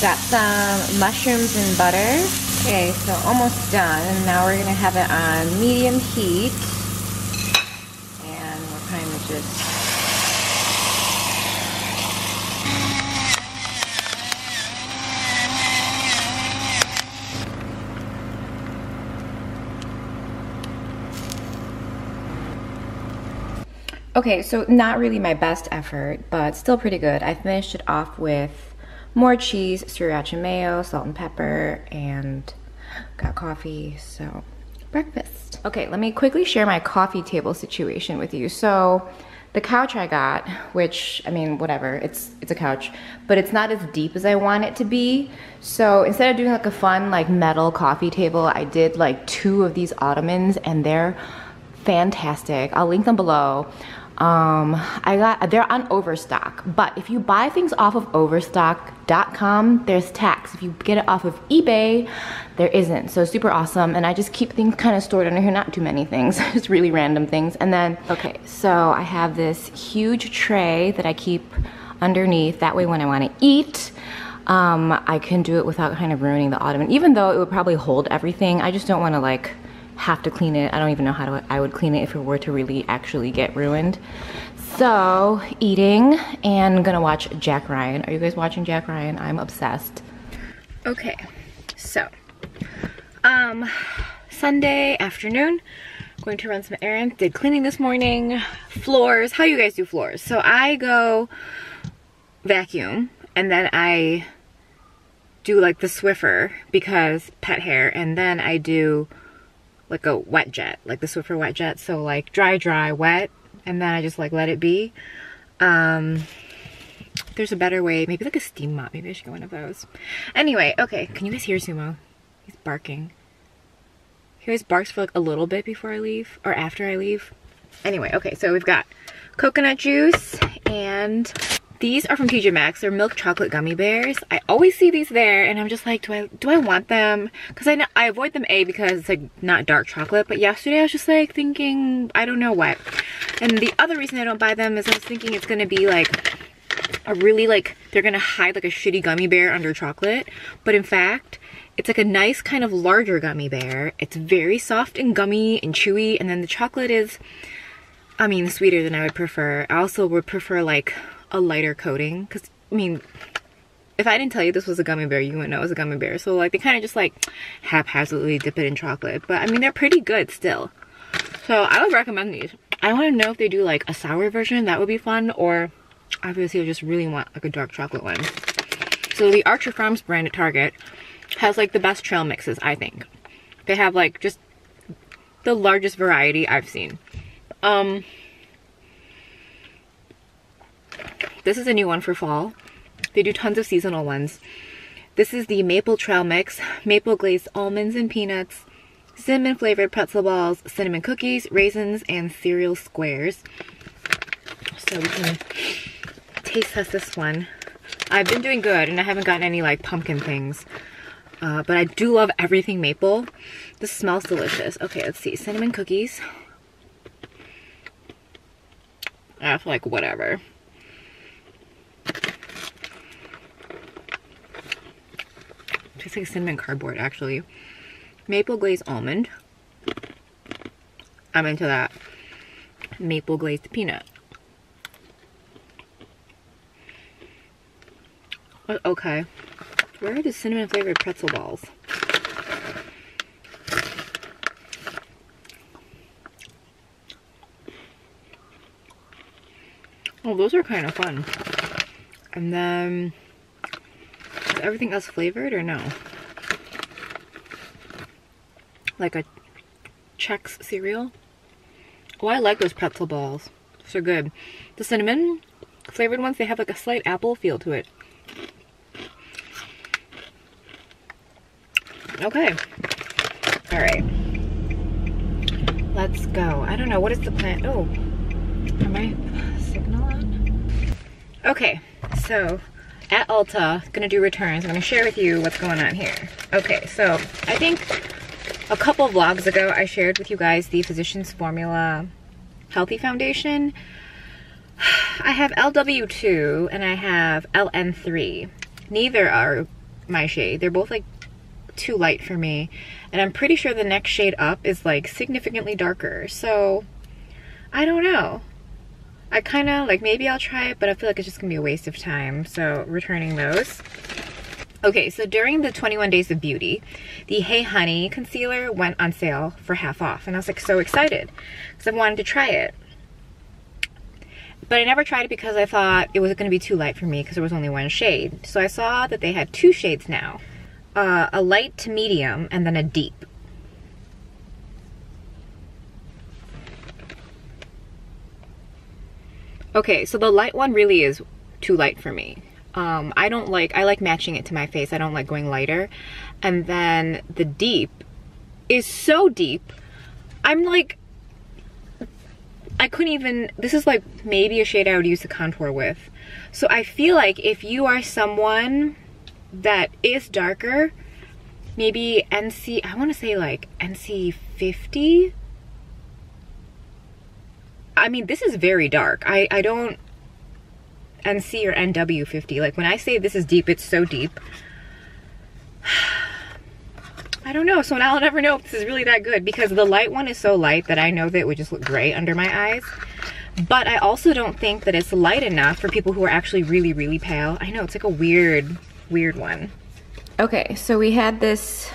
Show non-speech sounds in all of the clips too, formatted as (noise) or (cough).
Got some mushrooms and butter. Okay, so almost done. And now we're gonna have it on medium heat. And we're kind of just Okay, so not really my best effort, but still pretty good. I finished it off with more cheese, sriracha mayo, salt and pepper, and got coffee, so breakfast. Okay, let me quickly share my coffee table situation with you. So the couch I got, which, I mean, whatever, it's, it's a couch, but it's not as deep as I want it to be. So instead of doing like a fun like metal coffee table, I did like two of these ottomans and they're fantastic. I'll link them below. Um, I got, they're on Overstock, but if you buy things off of Overstock.com, there's tax. If you get it off of eBay, there isn't. So super awesome. And I just keep things kind of stored under here, not too many things, (laughs) just really random things. And then, okay, so I have this huge tray that I keep underneath. That way when I want to eat, um, I can do it without kind of ruining the ottoman. Even though it would probably hold everything, I just don't want to like have to clean it. I don't even know how to, I would clean it if it were to really actually get ruined. So, eating and gonna watch Jack Ryan. Are you guys watching Jack Ryan? I'm obsessed. Okay, so, um, Sunday afternoon, going to run some errands. Did cleaning this morning, floors. How you guys do floors? So I go vacuum and then I do like the Swiffer because pet hair and then I do like a wet jet, like the Swiffer wet jet. So like dry, dry, wet, and then I just like let it be. Um, there's a better way, maybe like a steam mop. Maybe I should get one of those. Anyway, okay, can you guys hear Sumo? He's barking. He always barks for like a little bit before I leave, or after I leave. Anyway, okay, so we've got coconut juice and these are from TJ Maxx. They're milk chocolate gummy bears. I always see these there and I'm just like, do I do I want them? Because I know I avoid them A because it's like not dark chocolate. But yesterday I was just like thinking, I don't know what. And the other reason I don't buy them is I was thinking it's gonna be like a really like, they're gonna hide like a shitty gummy bear under chocolate. But in fact, it's like a nice kind of larger gummy bear. It's very soft and gummy and chewy. And then the chocolate is, I mean, sweeter than I would prefer. I also would prefer like a lighter coating? Because I mean if I didn't tell you this was a gummy bear you wouldn't know it was a gummy bear. So like they kind of just like haphazardly dip it in chocolate. But I mean they're pretty good still. So I would recommend these. I want to know if they do like a sour version. That would be fun. Or obviously I just really want like a dark chocolate one. So the Archer Farms brand at Target has like the best trail mixes I think. They have like just the largest variety I've seen. Um This is a new one for fall. They do tons of seasonal ones. This is the Maple Trail Mix, maple glazed almonds and peanuts, cinnamon flavored pretzel balls, cinnamon cookies, raisins, and cereal squares. So we can taste test this one. I've been doing good and I haven't gotten any like pumpkin things. Uh, but I do love everything maple. This smells delicious. Okay, let's see. Cinnamon cookies. I feel like whatever. Tastes like cinnamon cardboard, actually. Maple glazed almond. I'm into that. Maple glazed peanut. Okay. Where are the cinnamon flavored pretzel balls? Oh, those are kind of fun. And then everything else flavored or no? Like a Chex cereal? Oh, I like those pretzel balls. Those are good. The cinnamon flavored ones, they have like a slight apple feel to it. Okay. All right. Let's go. I don't know. What is the plan? Oh, am I signal on? Okay. So at Ulta, gonna do returns. I'm gonna share with you what's going on here. Okay, so I think a couple vlogs ago, I shared with you guys the Physicians Formula Healthy Foundation. I have LW2 and I have LN3. Neither are my shade. They're both like too light for me. And I'm pretty sure the next shade up is like significantly darker. So I don't know. I kind of like maybe I'll try it, but I feel like it's just gonna be a waste of time. So returning those. Okay, so during the 21 Days of Beauty, the Hey Honey concealer went on sale for half off. And I was like so excited because I wanted to try it. But I never tried it because I thought it was going to be too light for me because there was only one shade. So I saw that they had two shades now. Uh, a light to medium and then a deep. Okay, so the light one really is too light for me. Um, I don't like, I like matching it to my face. I don't like going lighter. And then the deep is so deep. I'm like, I couldn't even, this is like maybe a shade I would use to contour with. So I feel like if you are someone that is darker, maybe NC, I want to say like NC 50. I mean, this is very dark. I, I don't, NC or NW50. Like when I say this is deep, it's so deep. (sighs) I don't know. So now I'll never know if this is really that good because the light one is so light that I know that it would just look gray under my eyes. But I also don't think that it's light enough for people who are actually really, really pale. I know, it's like a weird, weird one. Okay, so we had this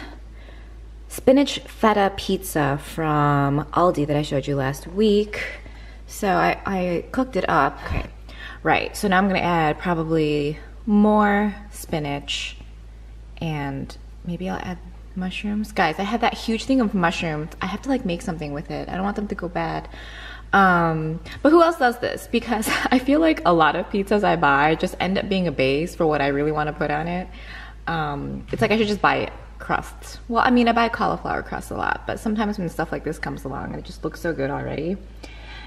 spinach feta pizza from Aldi that I showed you last week. So I, I cooked it up. Okay. Right, so now I'm gonna add probably more spinach and maybe I'll add mushrooms. Guys, I had that huge thing of mushrooms. I have to like make something with it. I don't want them to go bad. Um, but who else does this? Because (laughs) I feel like a lot of pizzas I buy just end up being a base for what I really want to put on it. Um, it's like I should just buy crusts. Well, I mean, I buy cauliflower crust a lot, but sometimes when stuff like this comes along, it just looks so good already.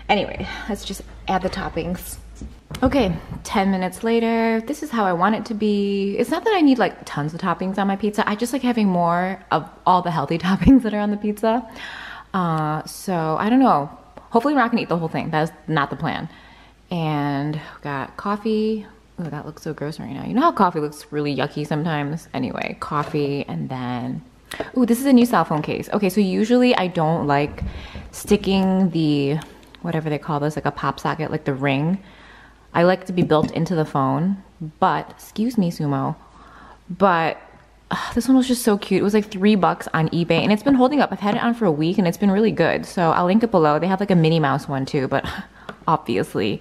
Anyway, let's just add the toppings. Okay, 10 minutes later, this is how I want it to be. It's not that I need like tons of toppings on my pizza. I just like having more of all the healthy (laughs) toppings that are on the pizza. Uh, so I don't know. Hopefully we're not gonna eat the whole thing. That's not the plan. And got coffee. Oh, that looks so gross right now. You know how coffee looks really yucky sometimes? Anyway, coffee and then Oh, this is a new cell phone case. Okay, so usually I don't like sticking the whatever they call this, like a pop socket, like the ring. I like to be built into the phone, but excuse me, Sumo, but this one was just so cute. It was like three bucks on eBay and it's been holding up. I've had it on for a week and it's been really good. So I'll link it below. They have like a Minnie Mouse one too, but (laughs) obviously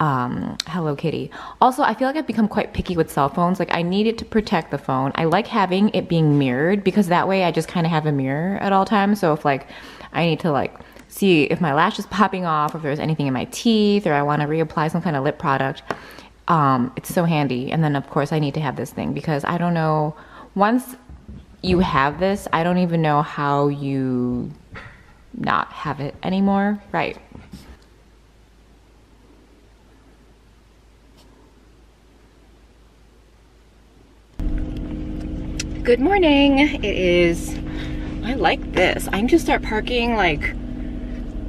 um, Hello Kitty. Also, I feel like I've become quite picky with cell phones. Like I need it to protect the phone. I like having it being mirrored because that way I just kind of have a mirror at all times. So if like I need to like see if my lash is popping off, if there's anything in my teeth, or I want to reapply some kind of lip product. Um, it's so handy. And then of course I need to have this thing because I don't know, once you have this, I don't even know how you not have it anymore. Right. Good morning. It is, I like this. I can just start parking like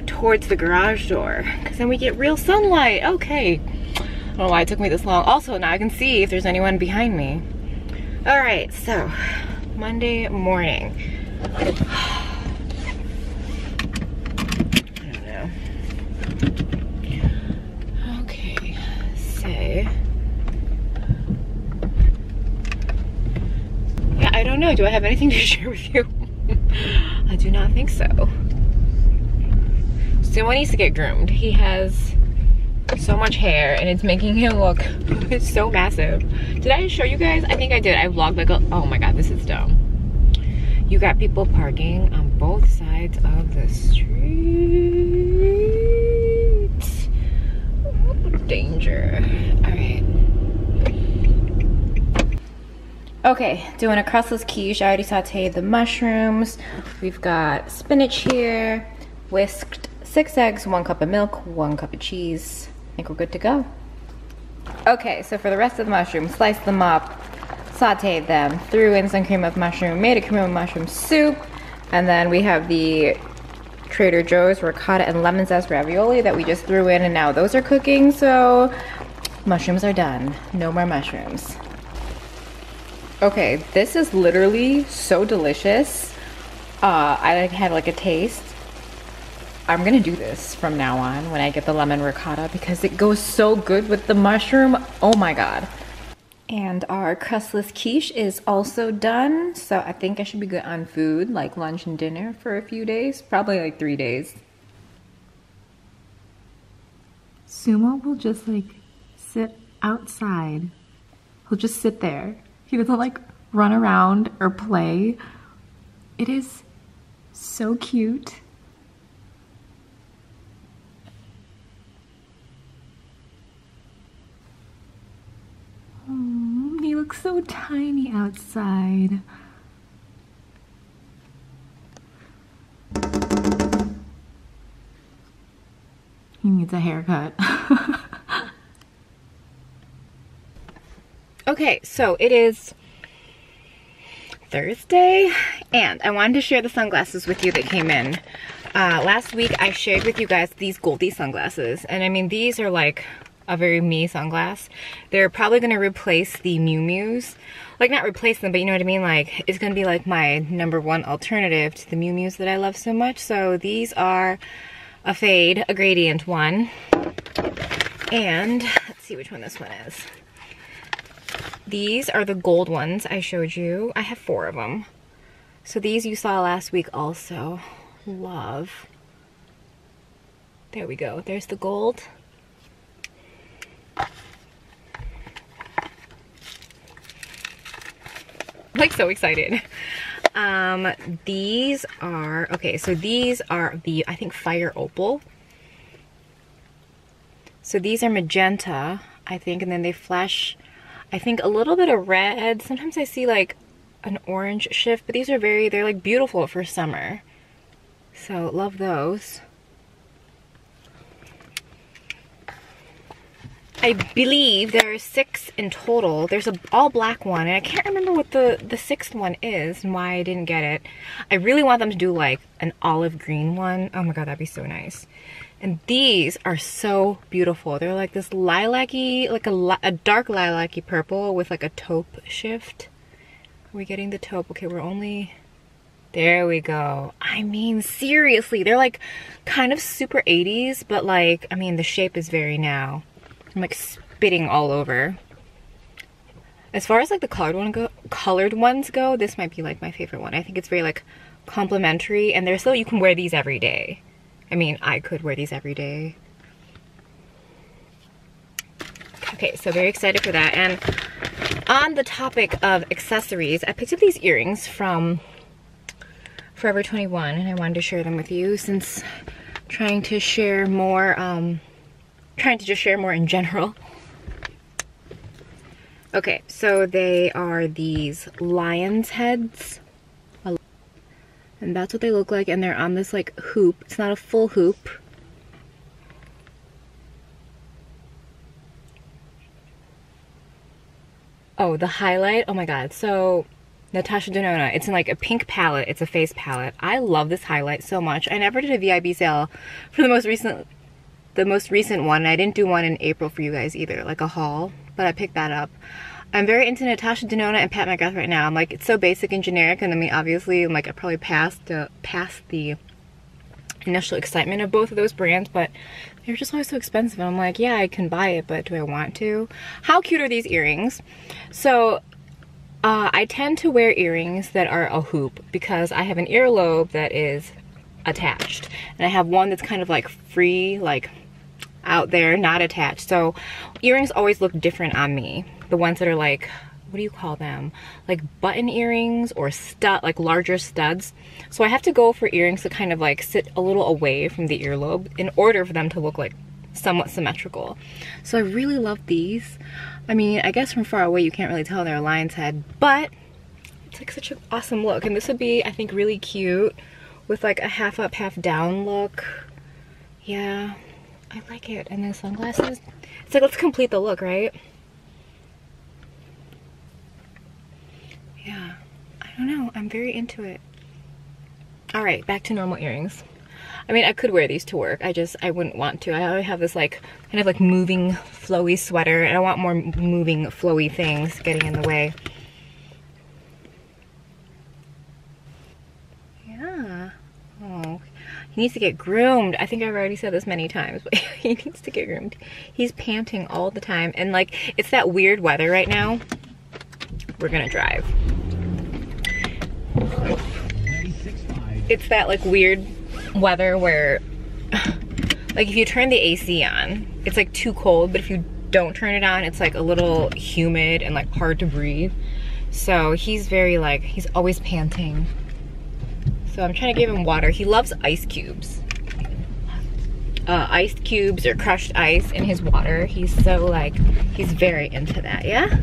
towards the garage door because then we get real sunlight. Okay. I don't know why it took me this long. Also, now I can see if there's anyone behind me. All right, so Monday morning. (sighs) I don't know. Okay, say. Yeah, I don't know. Do I have anything to (laughs) share with you? I do not think so. Sumo needs to get groomed. He has so much hair and it's making him look (laughs) so massive. Did I show you guys? I think I did. I vlogged like a, oh my god, this is dumb. You got people parking on both sides of the street. Danger. All right. Okay, doing a crustless quiche. I already sauteed the mushrooms. We've got spinach here, whisked six eggs, one cup of milk, one cup of cheese. I think we're good to go. Okay, so for the rest of the mushrooms, sliced them up, sauteed them, threw in some cream of mushroom, made a cream of mushroom soup, and then we have the Trader Joe's ricotta and lemon zest ravioli that we just threw in and now those are cooking, so mushrooms are done. No more mushrooms. Okay, this is literally so delicious. Uh, I had like a taste. I'm gonna do this from now on when I get the lemon ricotta because it goes so good with the mushroom. Oh my god. And our crustless quiche is also done. So I think I should be good on food, like lunch and dinner for a few days, probably like three days. Sumo will just like sit outside. He'll just sit there he doesn't like run around or play. It is so cute. He looks so tiny outside. He needs a haircut. (laughs) Okay, so it is Thursday, and I wanted to share the sunglasses with you that came in. Uh, last week, I shared with you guys these Goldie sunglasses, and I mean, these are like a very me sunglass. They're probably going to replace the Miu Miu's. Like, not replace them, but you know what I mean? Like, it's going to be like my number one alternative to the Miu Miu's that I love so much. So these are a fade, a gradient one. And let's see which one this one is. These are the gold ones I showed you. I have four of them. So these you saw last week also. Love. There we go. There's the gold. Like so excited. Um, these are, okay, so these are the, I think, Fire Opal. So these are magenta, I think, and then they flash I think a little bit of red. Sometimes I see like an orange shift, but these are very, they're like beautiful for summer. So love those. I believe there are six in total. There's a all black one, and I can't remember what the, the sixth one is and why I didn't get it. I really want them to do like an olive green one. Oh my god, that'd be so nice. And these are so beautiful. They're like this lilac-y, like a, a dark lilac-y purple with like a taupe shift. Are we getting the taupe? Okay, we're only... There we go. I mean, seriously, they're like kind of super 80s, but like, I mean, the shape is very now. I'm like spitting all over. As far as like the colored one go, colored ones go, this might be like my favorite one. I think it's very like complimentary, and they're so you can wear these every day. I mean, I could wear these every day. Okay, so very excited for that. And on the topic of accessories, I picked up these earrings from Forever 21 and I wanted to share them with you since trying to share more, um, trying to just share more in general. Okay, so they are these lion's heads. And that's what they look like. And they're on this like hoop. It's not a full hoop. Oh, the highlight. Oh my god. So Natasha Denona. It's in like a pink palette. It's a face palette. I love this highlight so much. I never did a VIB sale for the most recent the most recent one. I didn't do one in April for you guys either, like a haul, but I picked that up. I'm very into Natasha Denona and Pat McGrath right now. I'm like, it's so basic and generic, and I mean, obviously, I'm like, I probably passed, passed the initial excitement of both of those brands, but they're just always so expensive. And I'm like, yeah, I can buy it, but do I want to? How cute are these earrings? So, uh, I tend to wear earrings that are a hoop because I have an earlobe that is attached. And I have one that's kind of like free, like out there, not attached. So earrings always look different on me. The ones that are like what do you call them? Like button earrings or stud like larger studs. So I have to go for earrings to kind of like sit a little away from the earlobe in order for them to look like somewhat symmetrical. So I really love these. I mean I guess from far away you can't really tell they're a lion's head but it's like such an awesome look. And this would be I think really cute with like a half up half down look. Yeah I like it and the sunglasses it's like let's complete the look right yeah, I don't know. I'm very into it. All right, back to normal earrings. I mean, I could wear these to work. I just, I wouldn't want to. I already have this like, kind of like moving, flowy sweater, and I want more moving, flowy things getting in the way. He needs to get groomed. I think I've already said this many times, but (laughs) he needs to get groomed. He's panting all the time. And like, it's that weird weather right now. We're gonna drive. It's that like weird weather where, (sighs) like if you turn the AC on, it's like too cold, but if you don't turn it on, it's like a little humid and like hard to breathe. So he's very like, he's always panting. I'm trying to give him water. He loves ice cubes. Uh, ice cubes or crushed ice in his water. He's so like, he's very into that, yeah?